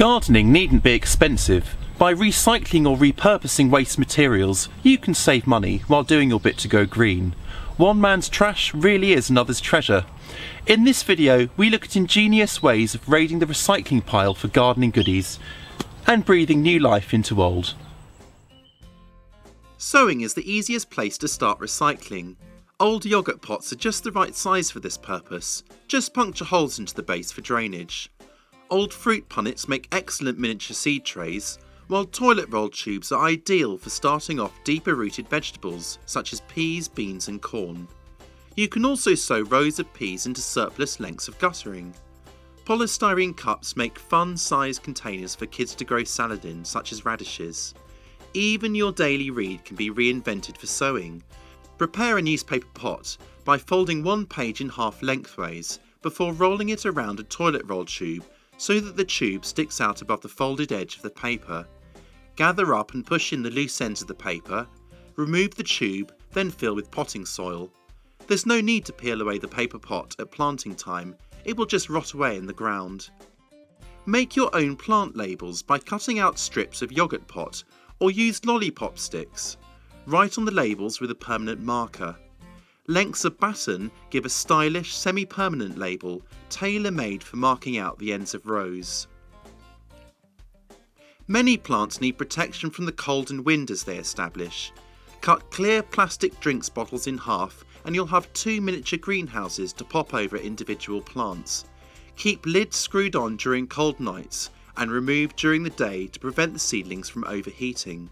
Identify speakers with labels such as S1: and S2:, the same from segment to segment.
S1: Gardening needn't be expensive. By recycling or repurposing waste materials, you can save money while doing your bit to go green. One man's trash really is another's treasure. In this video, we look at ingenious ways of raiding the recycling pile for gardening goodies and breathing new life into old. Sowing is the easiest place to start recycling. Old yoghurt pots are just the right size for this purpose. Just puncture holes into the base for drainage. Old fruit punnets make excellent miniature seed trays, while toilet roll tubes are ideal for starting off deeper rooted vegetables such as peas, beans and corn. You can also sow rows of peas into surplus lengths of guttering. Polystyrene cups make fun sized containers for kids to grow salad in, such as radishes. Even your daily read can be reinvented for sowing. Prepare a newspaper pot by folding one page in half lengthways before rolling it around a toilet roll tube so that the tube sticks out above the folded edge of the paper. Gather up and push in the loose ends of the paper, remove the tube, then fill with potting soil. There's no need to peel away the paper pot at planting time, it will just rot away in the ground. Make your own plant labels by cutting out strips of yoghurt pot or use lollipop sticks. Write on the labels with a permanent marker. Lengths of batten give a stylish, semi-permanent label, tailor-made for marking out the ends of rows. Many plants need protection from the cold and wind as they establish. Cut clear plastic drinks bottles in half and you'll have two miniature greenhouses to pop over individual plants. Keep lids screwed on during cold nights and remove during the day to prevent the seedlings from overheating.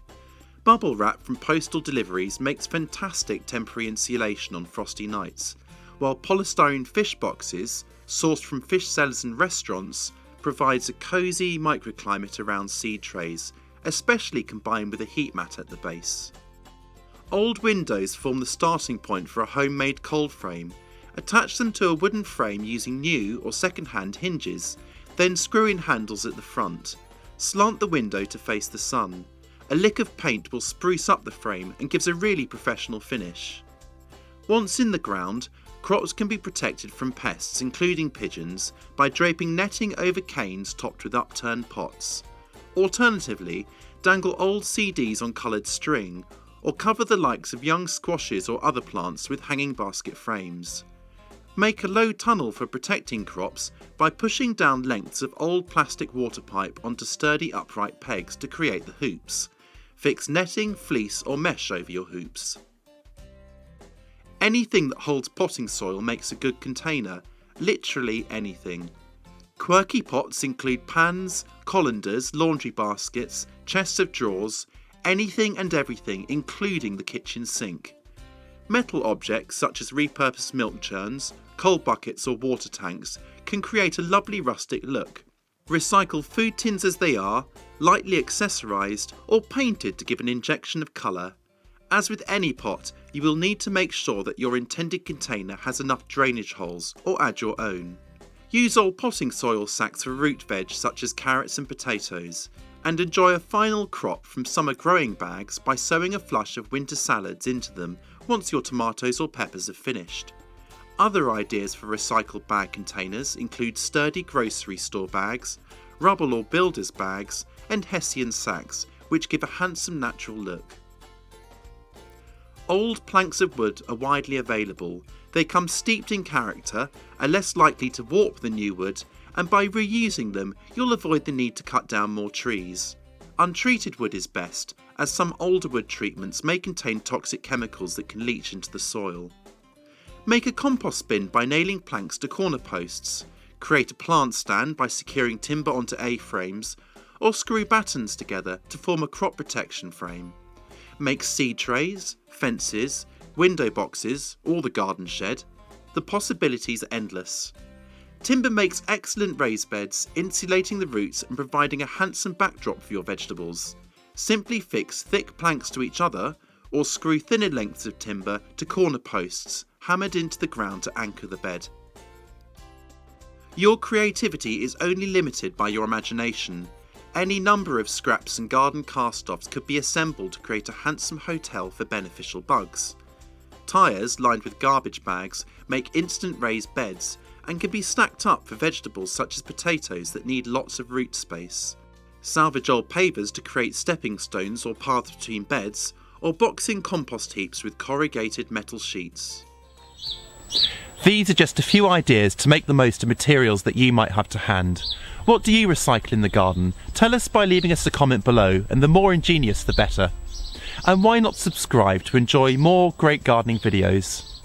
S1: Bubble wrap from postal deliveries makes fantastic temporary insulation on frosty nights, while polystyrene fish boxes, sourced from fish sellers and restaurants, provides a cosy microclimate around seed trays, especially combined with a heat mat at the base. Old windows form the starting point for a homemade cold frame. Attach them to a wooden frame using new or second-hand hinges, then screw in handles at the front. Slant the window to face the sun. A lick of paint will spruce up the frame and gives a really professional finish. Once in the ground, crops can be protected from pests including pigeons by draping netting over canes topped with upturned pots. Alternatively, dangle old CDs on coloured string or cover the likes of young squashes or other plants with hanging basket frames. Make a low tunnel for protecting crops by pushing down lengths of old plastic water pipe onto sturdy upright pegs to create the hoops. Fix netting, fleece or mesh over your hoops. Anything that holds potting soil makes a good container, literally anything. Quirky pots include pans, colanders, laundry baskets, chests of drawers, anything and everything including the kitchen sink. Metal objects such as repurposed milk churns, coal buckets or water tanks can create a lovely rustic look. Recycle food tins as they are, lightly accessorised or painted to give an injection of colour. As with any pot, you will need to make sure that your intended container has enough drainage holes or add your own. Use old potting soil sacks for root veg such as carrots and potatoes, and enjoy a final crop from summer growing bags by sowing a flush of winter salads into them once your tomatoes or peppers are finished. Other ideas for recycled bag containers include sturdy grocery store bags, rubble or builder's bags, and Hessian sacks, which give a handsome natural look. Old planks of wood are widely available. They come steeped in character, are less likely to warp than new wood, and by reusing them, you'll avoid the need to cut down more trees. Untreated wood is best, as some older wood treatments may contain toxic chemicals that can leach into the soil. Make a compost bin by nailing planks to corner posts. Create a plant stand by securing timber onto A-frames, or screw battens together to form a crop protection frame. Make seed trays, fences, window boxes, or the garden shed. The possibilities are endless. Timber makes excellent raised beds, insulating the roots and providing a handsome backdrop for your vegetables. Simply fix thick planks to each other, or screw thinner lengths of timber to corner posts, hammered into the ground to anchor the bed. Your creativity is only limited by your imagination. Any number of scraps and garden cast-offs could be assembled to create a handsome hotel for beneficial bugs. Tyres lined with garbage bags make instant raised beds and can be stacked up for vegetables such as potatoes that need lots of root space. Salvage old pavers to create stepping stones or paths between beds, or box in compost heaps with corrugated metal sheets.
S2: These are just a few ideas to make the most of materials that you might have to hand. What do you recycle in the garden? Tell us by leaving us a comment below, and the more ingenious the better. And why not subscribe to enjoy more great gardening videos?